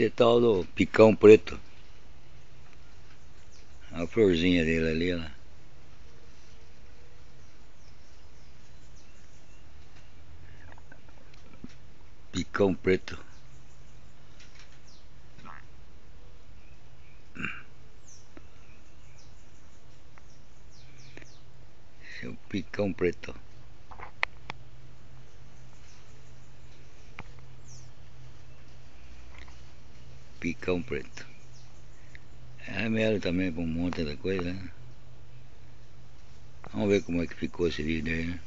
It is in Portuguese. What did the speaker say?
Esse tal do picão preto. A florzinha dele ali, ó. Picão preto. O picão preto. Picão preto. É mel também com um monte de coisa, né? Vamos ver como é que ficou esse vídeo aí, né?